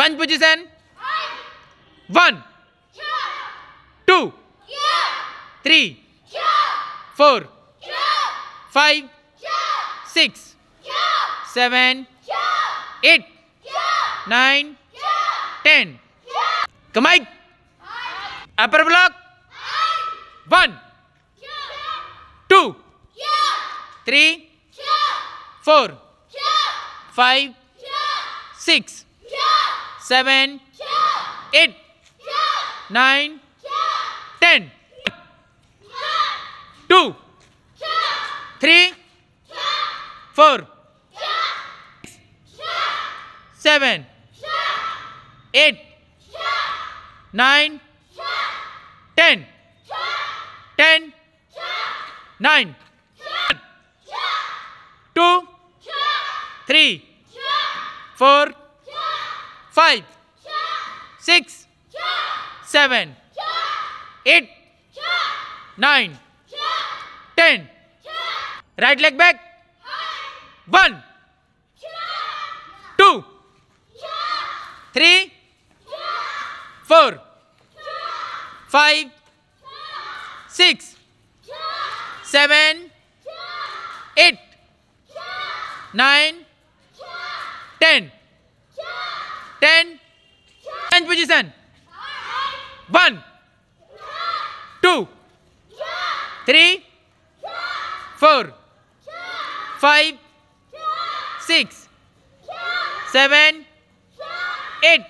Punch position. One, two, three, four, five, six, seven, eight, nine, ten. Kamae. Upper block. One, two, three, four, five, six, seven, eight, nine, ten. Two, three, four, seven, eight, nine, ten, ten, nine, two, three, four, five, six, seven, eight, nine, ten. Right leg back. One, two, three, four, five, six, seven, eight, nine, ten, ten. Punch position. One, two, three, four, five, six, seven, eight,